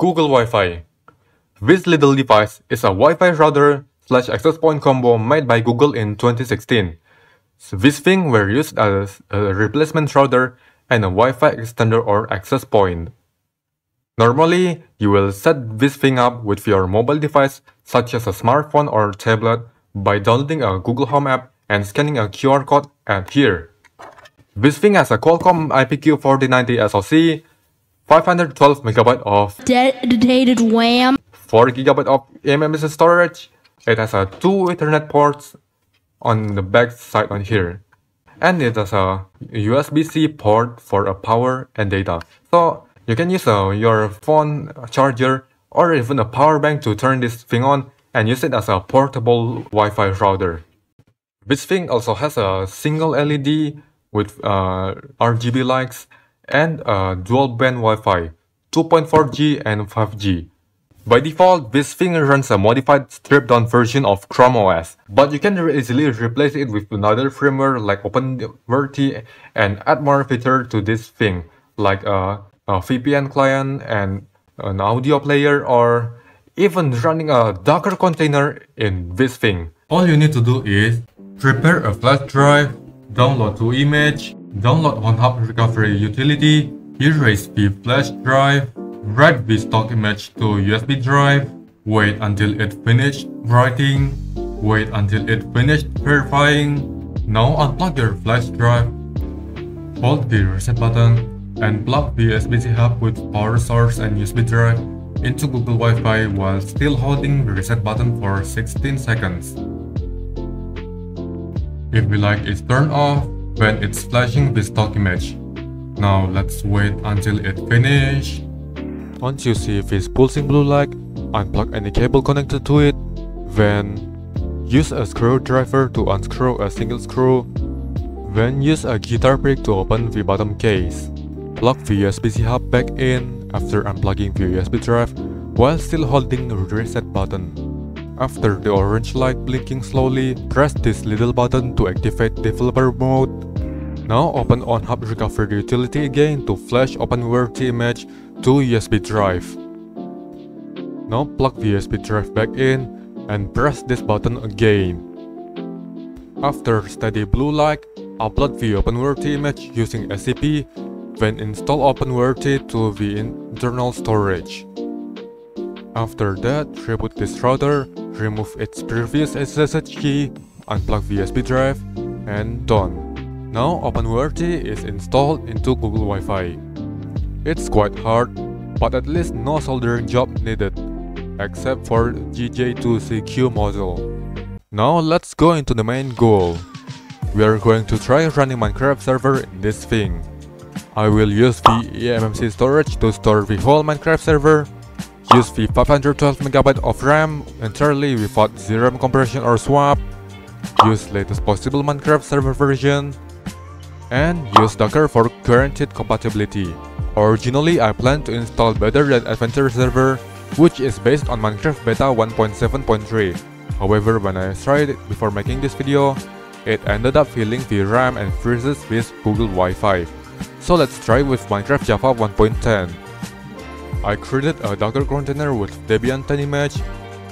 Google Wi-Fi. This little device is a Wi-Fi router slash access point combo made by Google in 2016. So this thing were used as a replacement router and a Wi-Fi extender or access point. Normally, you will set this thing up with your mobile device such as a smartphone or tablet by downloading a Google Home app and scanning a QR code at here. This thing has a Qualcomm IPQ4090 SoC, 512MB of dedicated RAM, 4GB of eMMC storage, it has a two Ethernet ports on the back side on here. And it has a USB-C port for a power and data. So you can use uh, your phone charger or even a power bank to turn this thing on and use it as a portable Wi-Fi router. This thing also has a single LED with uh, RGB lights and uh, a dual band Wi-Fi 2.4G and 5G. By default, this thing runs a modified stripped down version of Chrome OS, but you can easily replace it with another firmware like OpenWRT and add more features to this thing, like uh, a, a VPN client and an audio player or even running a Docker container in this thing. All you need to do is prepare a flash drive, download two image, download OnHub recovery utility, erase the flash drive, write the stock image to USB drive, wait until it finished writing, wait until it finished verifying. Now unplug your flash drive, hold the reset button, and plug the USB-C hub with power source and USB drive into Google Wi-Fi while still holding the reset button for 16 seconds. If the light is turned off, when it's flashing the stock image. Now let's wait until it finishes. Once you see this pulsing blue light, unplug any cable connected to it, then use a screwdriver to unscrew a single screw, then use a guitar pick to open the bottom case. Plug the USB-C hub back in after unplugging the USB drive while still holding the reset button. After the orange light blinking slowly, press this little button to activate developer mode. Now open OnHub Recovery utility again to flash OpenWRT image to USB drive. Now plug the USB drive back in and press this button again. After steady blue light, upload the OpenWRT image using SCP then install OpenWRT to the internal storage. After that, reboot this router, remove its previous SSH key, unplug USB drive, and done. Now OpenWRT is installed into Google Wi-Fi. It's quite hard, but at least no soldering job needed, except for GJ2CQ module. Now let's go into the main goal. We are going to try running Minecraft server in this thing. I will use the eMMC storage to store the whole Minecraft server, use the 512MB of RAM entirely without ZRAM compression or swap, use latest possible Minecraft server version, and use Docker for guaranteed compatibility. Originally, I planned to install Better Than Adventure server, which is based on Minecraft Beta 1.7.3. However, when I tried it before making this video, it ended up filling the RAM and freezes with Google Wi-Fi. So let's try with Minecraft Java 1.10. I created a Docker container with Debian image.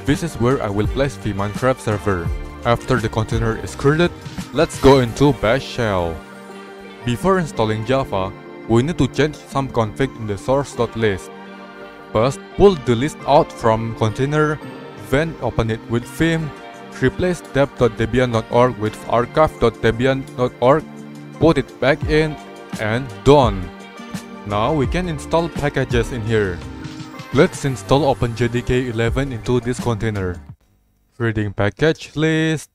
This is where I will place the Minecraft server. After the container is created, let's go into Bash shell. Before installing Java, we need to change some config in the source.list. First, pull the list out from container, then open it with vim, replace deb.debian.org with archive.debian.org, put it back in and done. Now we can install packages in here. Let's install OpenJDK 11 into this container. Reading package list.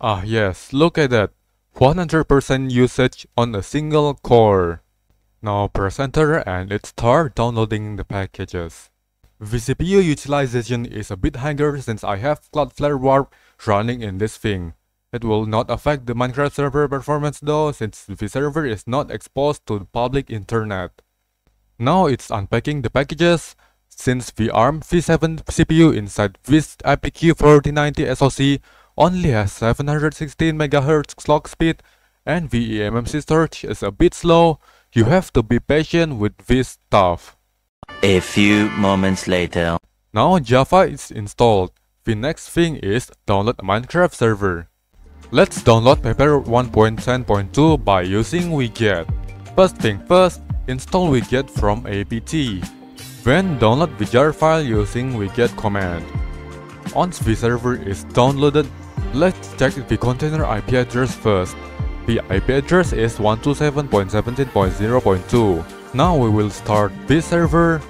Ah yes, look at that. 100% usage on a single core. Now press enter and it starts downloading the packages. The CPU utilization is a bit higher since I have Cloudflare Warp running in this thing. It will not affect the Minecraft server performance though since the server is not exposed to the public internet. Now it's unpacking the packages. Since the ARM v7 CPU inside this IPQ4090 SoC only has 716 MHz clock speed and the eMMC storage is a bit slow, you have to be patient with this stuff. A few moments later. Now Java is installed. The next thing is download a Minecraft server. Let's download Paper 1.10.2 by using wget. First thing first, install wget from apt. Then download the jar file using wget command. Once the server is downloaded, let's check the container IP address first. The IP address is 127.17.0.2. Now we will start this server.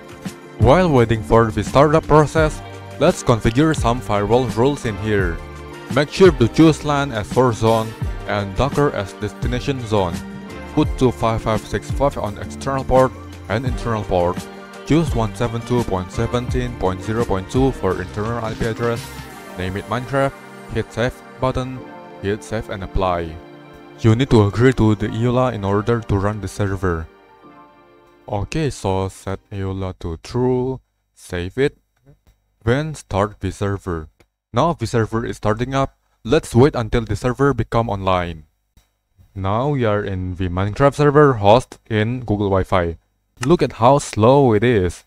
While waiting for the startup process, let's configure some firewall rules in here. Make sure to choose LAN as source zone and Docker as destination zone. Put 25565 on external port and internal port. Choose 172.17.0.2 for internal IP address. Name it Minecraft. Hit save button. Hit save and apply. You need to agree to the EULA in order to run the server. Okay, so set EULA to true, save it, then start the server. Now the server is starting up, let's wait until the server become online. Now we are in the Minecraft server host in Google Wi-Fi. Look at how slow it is.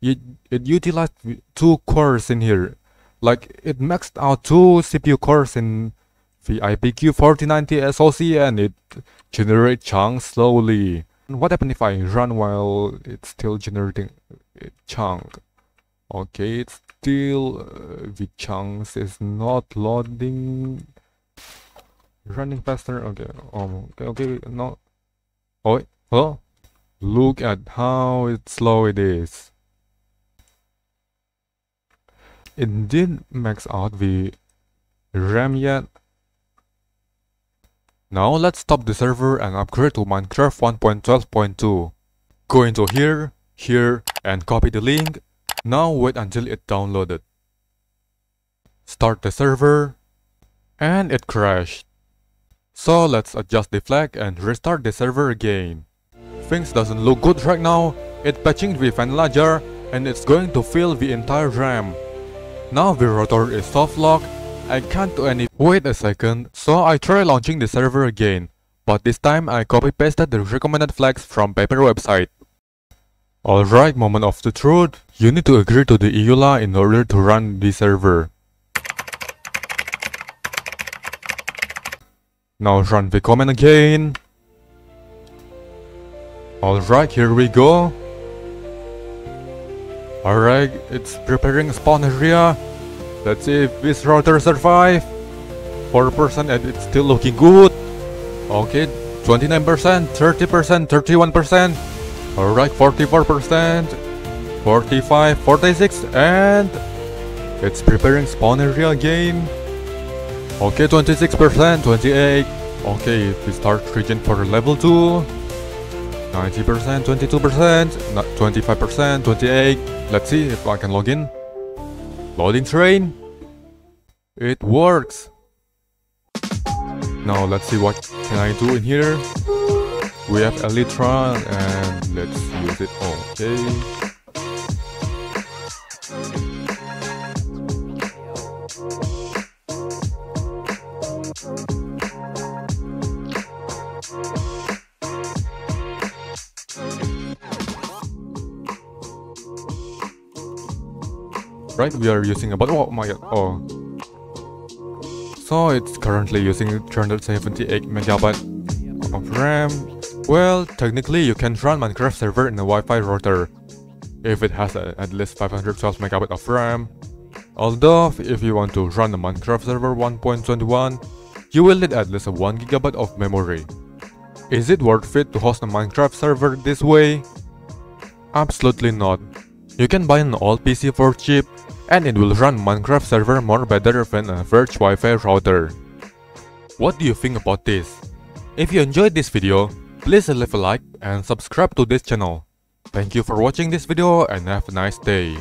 It, it utilized two cores in here. Like it maxed out two CPU cores in the IPQ4090 SoC and it generates chunks slowly. What happens if I run while it's still generating chunk? Okay, it's still uh, the chunks is not loading. Running faster. Okay. Um. Okay. Okay. No. Oh. Oh. Look at how slow it is. It did max out the RAM yet. Now let's stop the server and upgrade to Minecraft 1.12.2. Go into here, here, and copy the link. Now wait until it downloaded. Start the server, and it crashed. So let's adjust the flag and restart the server again. Things doesn't look good right now, it's patching the vanilla jar and it's going to fill the entire RAM. Now the router is soft locked I can't do any- Wait a second, so I try launching the server again, but this time I copy pasted the recommended flags from paper website. Alright, moment of the truth, you need to agree to the EULA in order to run the server. Now run the command again. Alright, here we go. Alright, it's preparing spawn area. Let's see if this router survive. 4% and it's still looking good. Okay, 29%, 30%, 31%. Alright, 44%, 45, 46, and it's preparing spawn area again. Okay, 26%, 28. Okay, we start region for level 2. 90%, 22%, 25%, 28. Let's see if I can log in. Loading train. It works. Now let's see what can I do in here. We have Elytra and let's use it. all, Okay. right? We are using about oh my god, oh. So it's currently using 378 megabyte of RAM. Well, technically you can run Minecraft server in a Wi-Fi router if it has a, at least 512 megabyte of RAM. Although, if you want to run a Minecraft server 1.21, you will need at least 1 gigabyte of memory. Is it worth it to host a Minecraft server this way? Absolutely not. You can buy an old PC for cheap and it will run Minecraft server more better than a virtual Wi-Fi router. What do you think about this? If you enjoyed this video, please leave a like and subscribe to this channel. Thank you for watching this video and have a nice day.